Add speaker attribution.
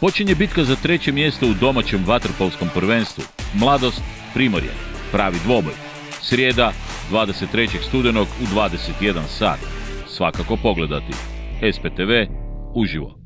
Speaker 1: Počinje bitka za treće mjesto u domaćem vaterpolskom prvenstvu. Mladost Primorje, pravi dvoboj. Srijeda 23. studenog u 21 sat. Svakako pogledati. SPTV uživo.